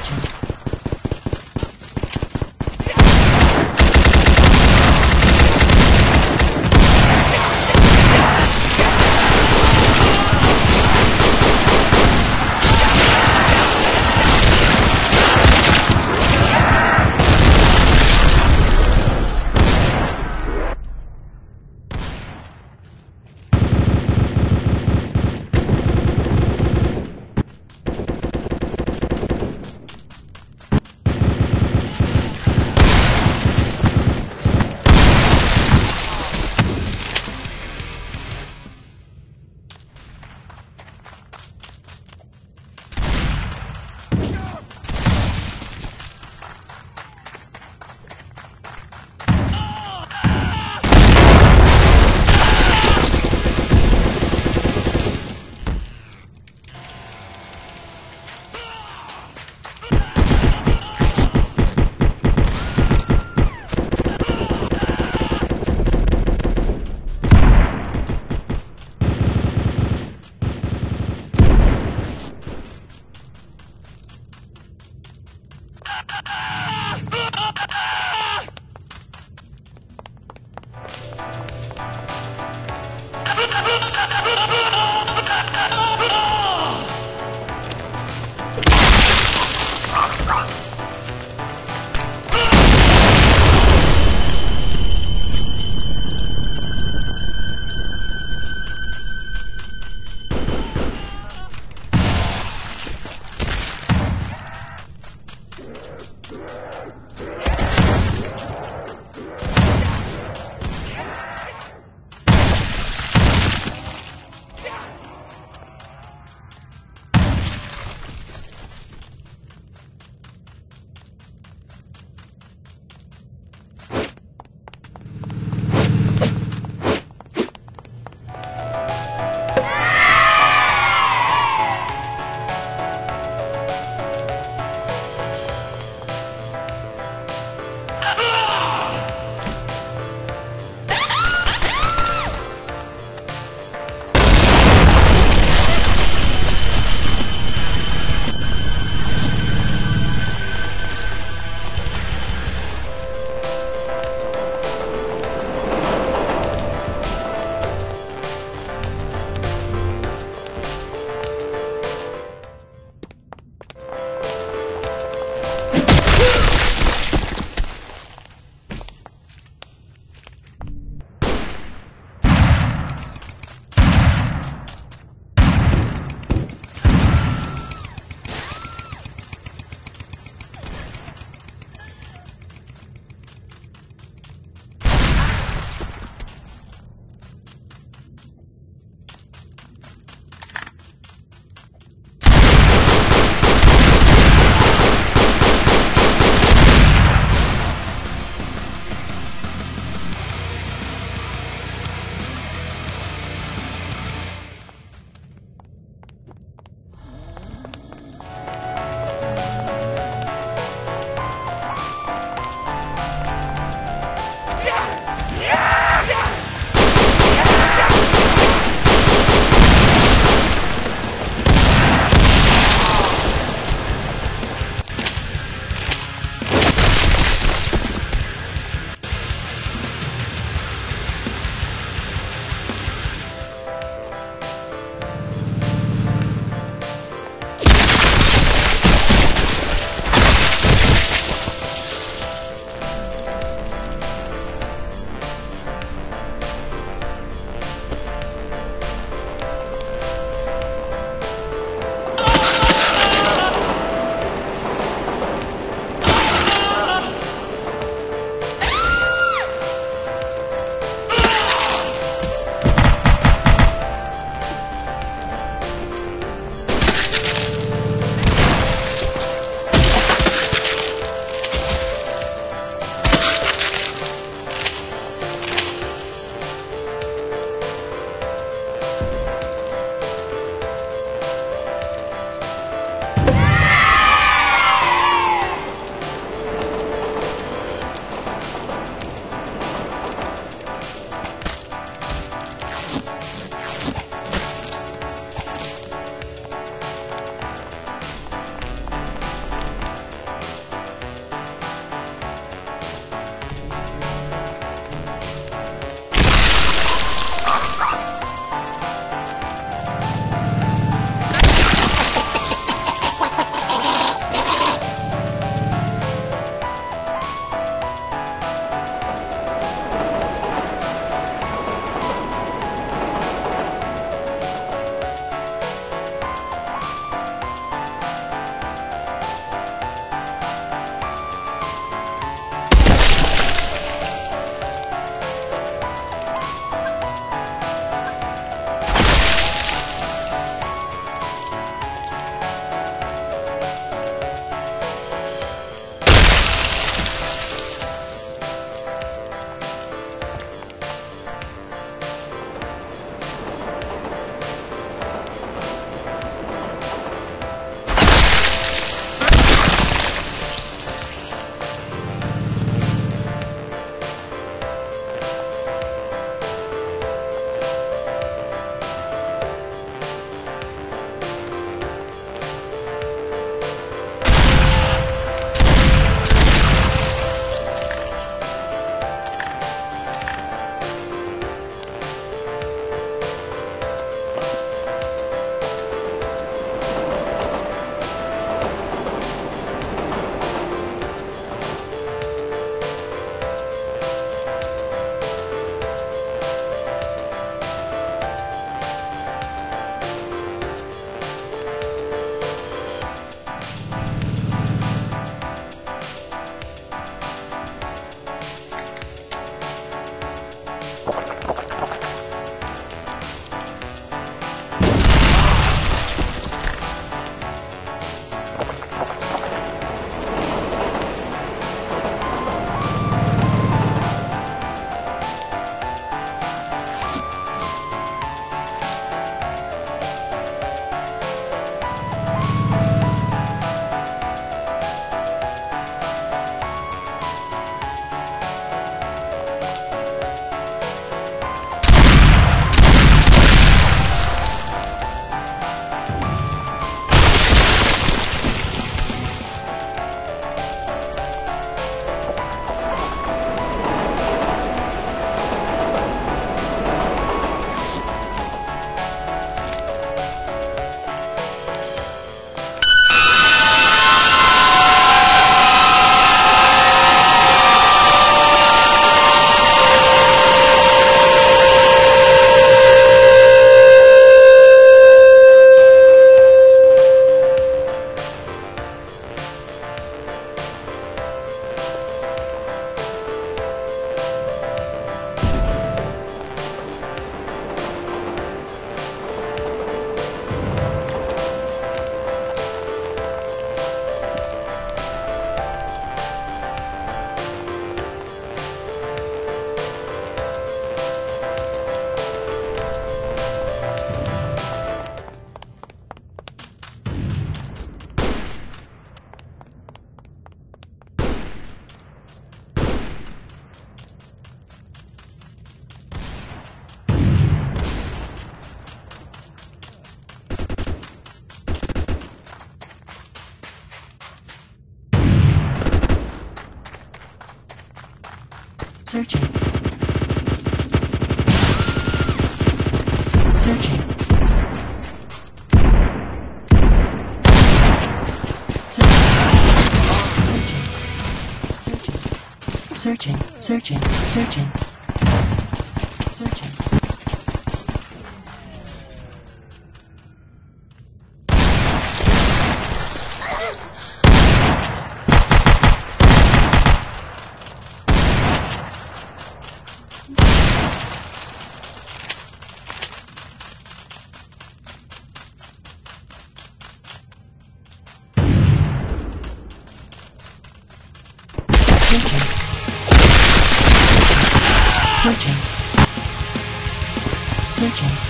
Jungle. Searching, searching. Searching. Searching. Searching.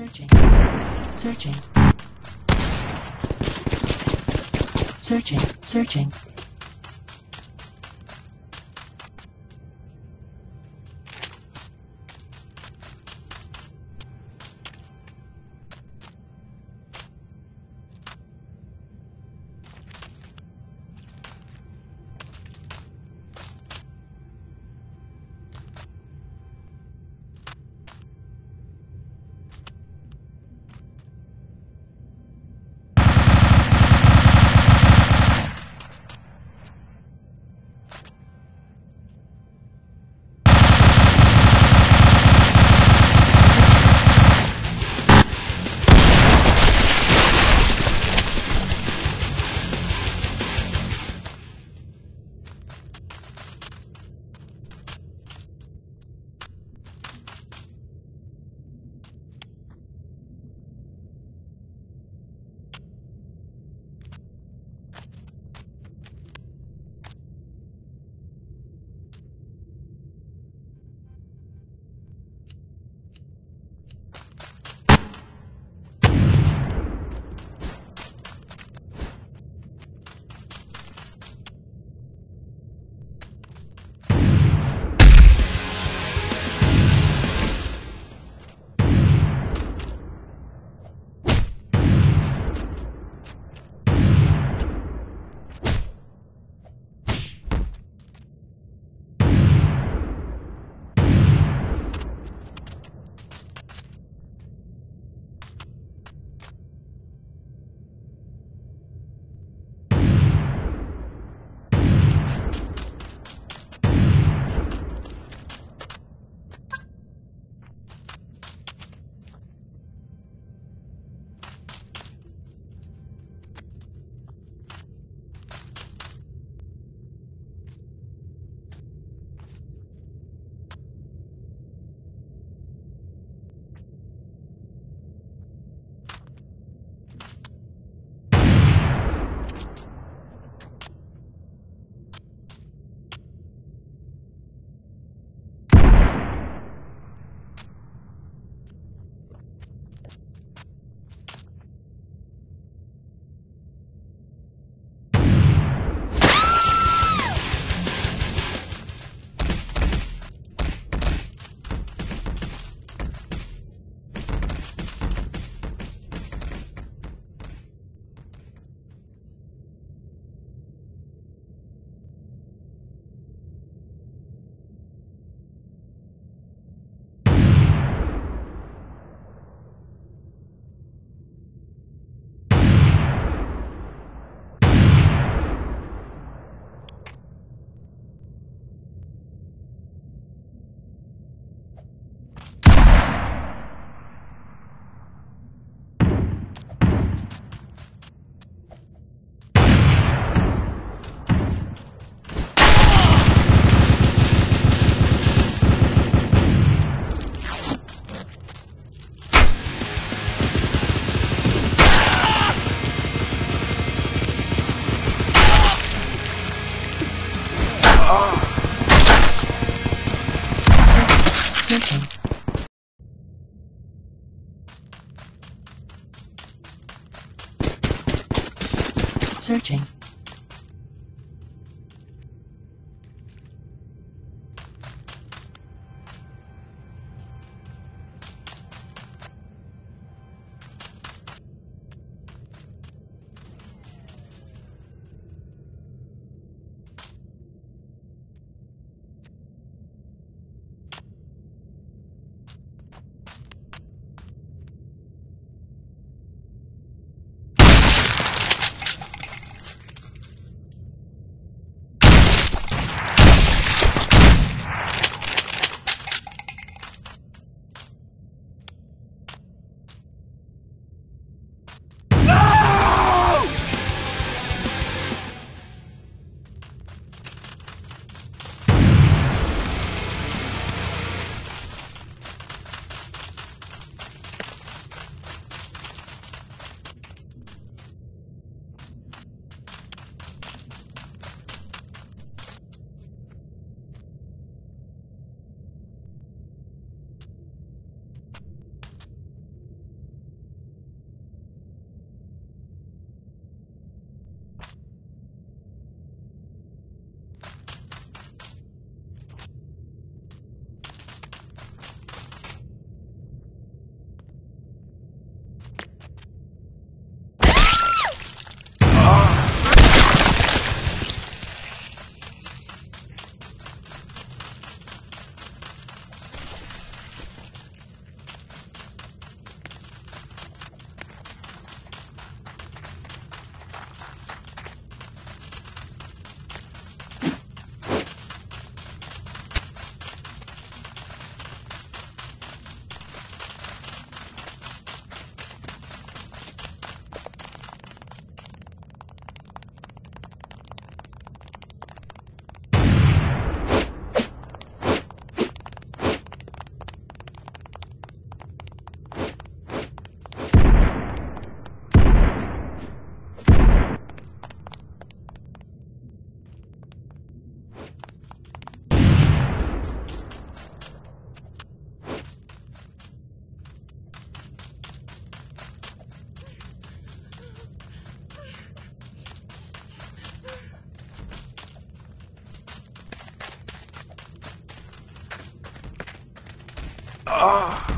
Searching. Searching. Searching. Searching. 啊。